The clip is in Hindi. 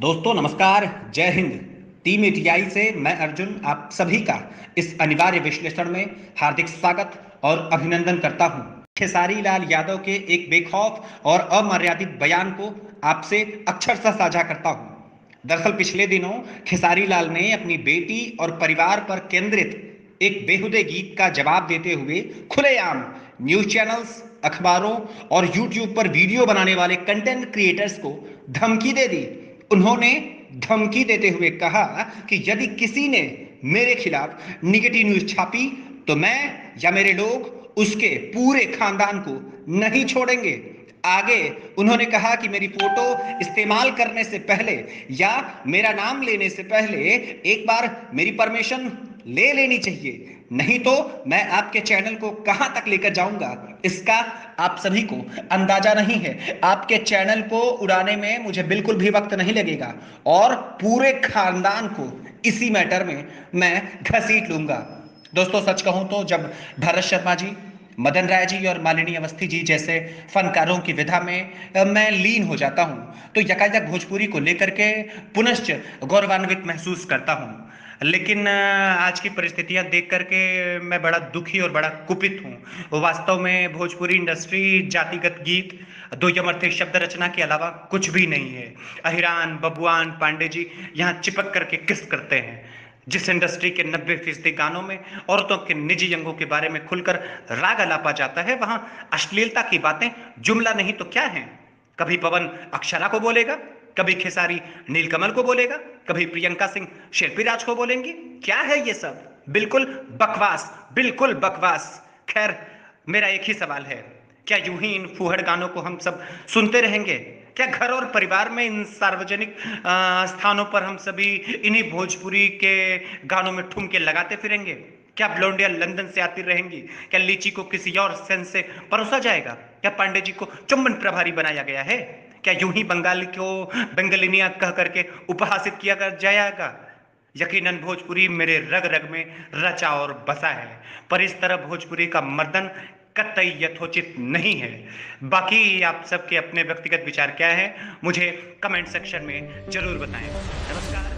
दोस्तों, नमस्कार। जय हिंद। टीम एटीआई से मैं अर्जुन, आप सभी का इस अनिवार्य विश्लेषण में हार्दिक स्वागत और अभिनंदन करता हूँ। खेसारी लाल यादव के एक बेखौफ और अमर्यादित बयान को आपसे अक्षर सा साझा करता हूँ। दरअसल, पिछले दिनों खेसारी लाल ने अपनी बेटी और परिवार पर केंद्रित एक बेहुदे गीत का जवाब देते हुए खुलेआम न्यूज़ चैनल्स, अखबारों और यूट्यूब पर वीडियो बनाने वाले कंटेंट क्रिएटर्स को धमकी दे दी। उन्होंने धमकी देते हुए कहा कि यदि किसी ने मेरे खिलाफ निगेटिव न्यूज़ छापी तो मैं या मेरे लोग उसके पूरे खानदान को नहीं छोड़ेंगे। आगे उन्होंने कहा कि मेरी फ़ोटो इस्तेमाल करने से पहले या मेरा नाम लेने से पहले एक बार मेरी परमिशन ले लेनी चाहिए। नहीं तो मैं आपके चैनल को कहाँ तक लेकर जाऊँगा? इसका आप सभी को अंदाज़ा नहीं है। आपके चैनल को उड़ाने में मुझे बिल्कुल भी वक्त नहीं लगेगा और पूरे खानदान को इसी मैटर में मैं घसीट लूँगा। दोस्तों, सच कहूँ तो जब भरत शर्मा जी, मदन राय जी और मालिनी अवस्थी जी जैसे फनकारों की विधा में मैं लीन हो जाता हूँ तो यकायक भोजपुरी को लेकर के पुनश्च गौरवान्वित महसूस करता हूँ। लेकिन आज की परिस्थितियाँ देख करके मैं बड़ा दुखी और बड़ा कुपित हूँ। वास्तव में भोजपुरी इंडस्ट्री जातिगत गीत, दो यमर्थे शब्द रचना के अलावा कुछ भी नहीं है। अहिरान, बबुआन, पांडे जी यहाँ चिपक करके किस करते हैं? जिस इंडस्ट्री के 90 फ़ीसदी गानों में, औरतों के निजी अंगों के बारे में खुलकर राग अलापा जाता है, वहाँ अश्लीलता की बातें, जुमला नहीं तो क्या है? कभी पवन अक्षरा को बोलेगा? कभी खेसारी नीलकमल को बोलेगा, कभी प्रियंका सिंह शिल्पी राज को बोलेंगी। क्या है ये सब? बिल्कुल बकवास बिल्कुल बकवास। खैर, मेरा एक ही सवाल है। क्या यूँ ही इन फूहड़ गानों को हम सब सुनते रहेंगे? क्या घर और परिवार में इन सार्वजनिक स्थानों पर हम सभी इन्हीं भोजपुरी के गानों में ठुमके लगाते फिरेंगे? क्या ब्लोंडिया लंदन से आती रहेंगी? क्या लीची को किसी और सेंस से परोसा जाएगा? क्या पांडे जी को चुंबन प्रभारी बनाया गया है? क्या यूँ ही बंगाली को बंगलिनिया कह करके उपहासित किया कर जाएगा? यकीनन भोजपुरी मेरे रग रग में रचा और बसा है, पर इस तरह भोजपुरी का मर्दन कतई यथोचित नहीं है। बाकी आप सबके अपने व्यक्तिगत विचार क्या है? मुझे कमेंट सेक्शन में ज़रूर बताएँ। नमस्कार।